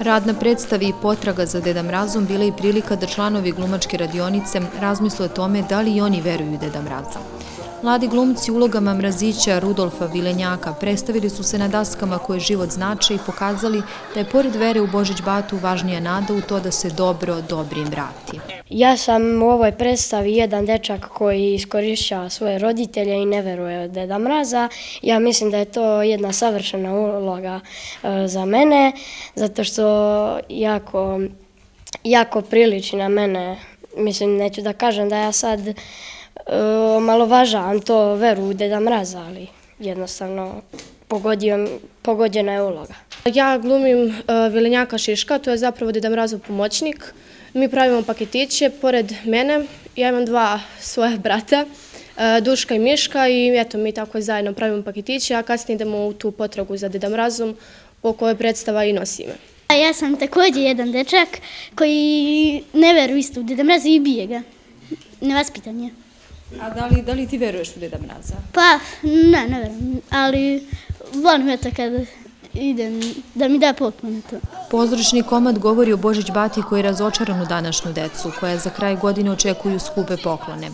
Rad na predstavi i potraga za Deda Mrazom bila i prilika da članovi glumačke radionice razmisle o tome da li i oni veruju Deda Mraza. Mladi glumci ulogama Mrazića Rudolfa Vilenjaka predstavili su se na daskama koje život znače i pokazali da je pored vere u Božić Batu važnija nada u to da se dobro dobrim vrati. Ja sam u ovoj predstavi jedan dečak koji iskorišća svoje roditelje i ne veruje Deda Mraza. Ja mislim da je to jedna savršena uloga e, za mene, zato što jako, jako priliči na mene. Mislim, neću da kažem da ja sad malo važavam to veru u Deda Mraza, ali jednostavno pogođena je uloga. Ja glumim e, Vilenjaka Šiška, to je zapravo Deda Mrazov pomoćnik. Mi pravimo paketiće pored mene. Ja imam dva svoje brata, e, Duška i Miška i eto mi tako zajedno pravimo paketiće, a kasnije idemo u tu potragu za Deda Mrazom po kojoj predstava i nosime. Ja sam također jedan dečak koji ne veru isto u Deda Mraza i bije ga. Nevaspitan je. A da li, da li ti veruješ u Deda Mraza? Pa, ne, ne verujem, ali volim eto kada idem, da mi da potpuno to. Pozorišni komad govori o Božić Bati koji je razočaran u današnju decu, koja za kraj godine očekuju skupe poklone.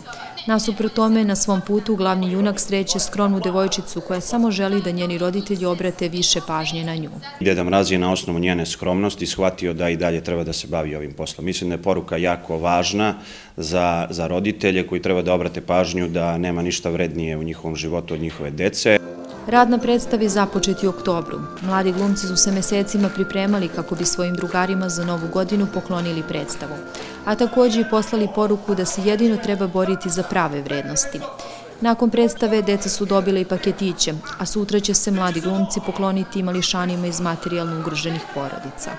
Nasupro tome, na svom putu, glavni junak sreće skromnu devojčicu koja samo želi da njeni roditelji obrate više pažnje na nju. Deda Mraz je na osnovu njene skromnosti shvatio da i dalje treba da se bavi ovim poslom. Mislim da je poruka jako važna za, za roditelje koji treba da obrate pažnju da nema ništa vrednije u njihovom životu od njihove dece. Rad na predstavi započeti u oktobru. Mladi glumci su se mesecima pripremali kako bi svojim drugarima za novu godinu poklonili predstavu, a također i poslali poruku da se jedino treba boriti za prave vrednosti. Nakon predstave deca su dobile i paketiće, a sutra će se mladi glumci pokloniti mališanima iz materijalno ugroženih porodica.